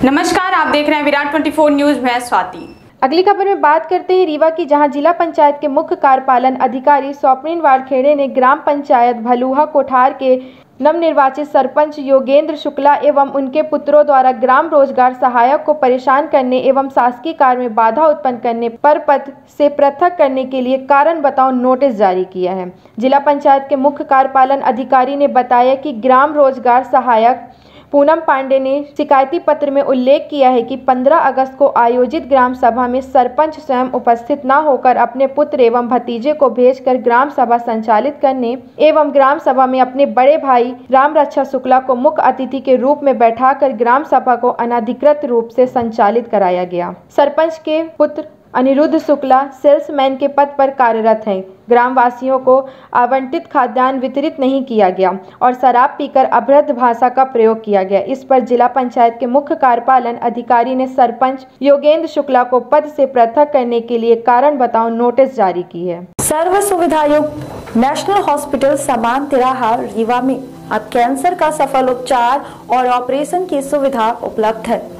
नमस्कार, आप देख रहे हैं विराट 24 न्यूज़, मैं स्वाति। अगली खबर में बात करते हैं रीवा की, जहाँ जिला पंचायत के मुख्य कार्यपालन अधिकारी स्वप्निन वारखेड़े ने ग्राम पंचायत भलुहा कोठार के नवनिर्वाचित सरपंच योगेंद्र शुक्ला एवं उनके पुत्रों द्वारा ग्राम रोज़गार सहायक को परेशान करने एवं शासकीय कार्य में बाधा उत्पन्न करने पर पद से पृथक करने के लिए कारण बताओ नोटिस जारी किया है। जिला पंचायत के मुख्य कार्यपालन अधिकारी ने बताया कि ग्राम रोज़गार सहायक पूनम पांडे ने शिकायती पत्र में उल्लेख किया है कि 15 अगस्त को आयोजित ग्राम सभा में सरपंच स्वयं उपस्थित न होकर अपने पुत्र एवं भतीजे को भेजकर ग्राम सभा संचालित करने एवं ग्राम सभा में अपने बड़े भाई राम रक्षा शुक्ला को मुख्य अतिथि के रूप में बैठाकर ग्राम सभा को अनाधिकृत रूप से संचालित कराया गया। सरपंच के पुत्र अनिरुद्ध शुक्ला सेल्समैन के पद पर कार्यरत हैं। ग्रामवासियों को आवंटित खाद्यान्न वितरित नहीं किया गया और शराब पीकर अभद्र भाषा का प्रयोग किया गया। इस पर जिला पंचायत के मुख्य कार्यपालन अधिकारी ने सरपंच योगेंद्र शुक्ला को पद से पृथक करने के लिए कारण बताओ नोटिस जारी की है। सर्व सुविधा युक्त नेशनल हॉस्पिटल समान तिराहा, रीवा में। अब कैंसर का सफल उपचार और ऑपरेशन की सुविधा उपलब्ध है।